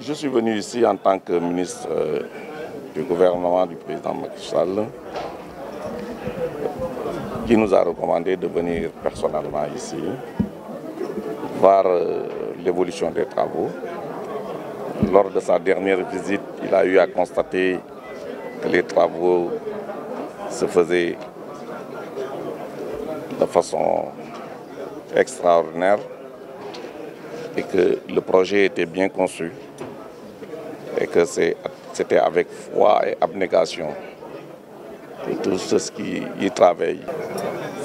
je suis venu ici en tant que ministre euh, du gouvernement du président Macky Sall, qui nous a recommandé de venir personnellement ici, voir euh, l'évolution des travaux. Lors de sa dernière visite, il a eu à constater que les travaux se faisaient de façon extraordinaire et que le projet était bien conçu et que c'était avec foi et abnégation que tous ceux qui y travaillent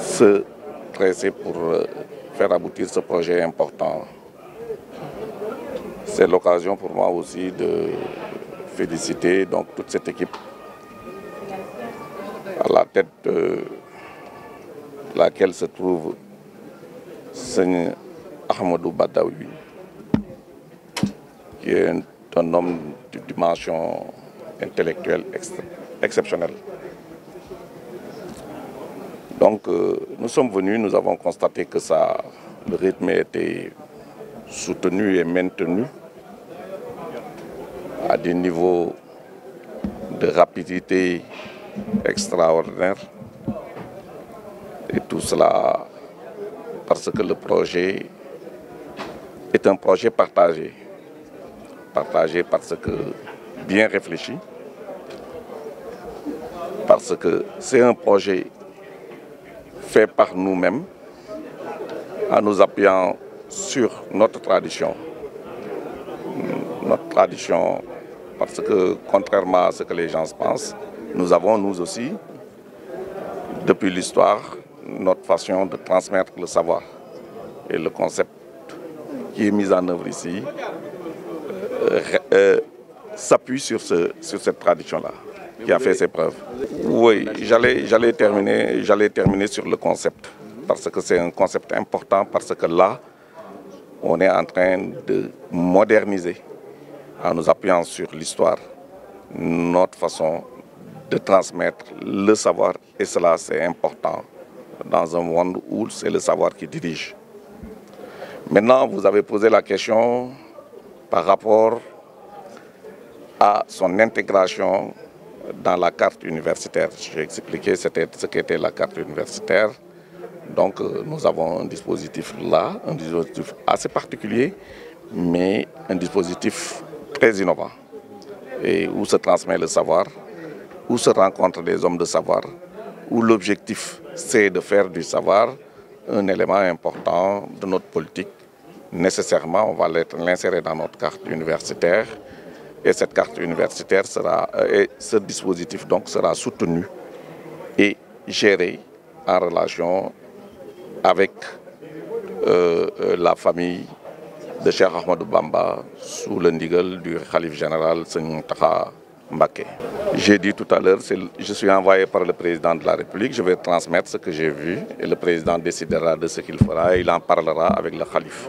se pressaient pour euh, faire aboutir ce projet important. C'est l'occasion pour moi aussi de féliciter donc toute cette équipe à la tête de laquelle se trouve Seigneur Ahmadou Badawi, qui est un, homme dimension intellectuelle exceptionnelle. Donc euh, nous sommes venus, nous avons constaté que ça, le rythme était soutenu et maintenu à des niveaux de rapidité extraordinaires. Et tout cela parce que le projet est un projet partagé. Partagé parce que bien réfléchi, parce que c'est un projet fait par nous-mêmes en nous appuyant sur notre tradition. Notre tradition, parce que contrairement à ce que les gens pensent, nous avons nous aussi, depuis l'histoire, notre façon de transmettre le savoir. Et le concept qui est mis en œuvre ici euh, euh, s'appuie sur, ce, sur cette tradition-là, qui a fait ses preuves. Oui, j'allais terminer, terminer sur le concept, parce que c'est un concept important, parce que là, on est en train de moderniser, en nous appuyant sur l'histoire, notre façon de transmettre le savoir, et cela c'est important dans un monde où c'est le savoir qui dirige. Maintenant, vous avez posé la question par rapport à son intégration dans la carte universitaire. J'ai expliqué ce qu'était la carte universitaire. Donc euh, nous avons un dispositif là, un dispositif assez particulier, mais un dispositif très innovant, et où se transmet le savoir, où se rencontrent des hommes de savoir, où l'objectif c'est de faire du savoir un élément important de notre politique. Nécessairement, on va l'insérer dans notre carte universitaire et cette carte universitaire sera, euh, et ce dispositif donc sera soutenu et géré en relation avec euh, la famille de Cheikh Ahmadou Bamba sous le ndigal du Khalif général Seigneur Taha j'ai dit tout à l'heure, je suis envoyé par le président de la République, je vais transmettre ce que j'ai vu et le président décidera de ce qu'il fera et il en parlera avec le calife.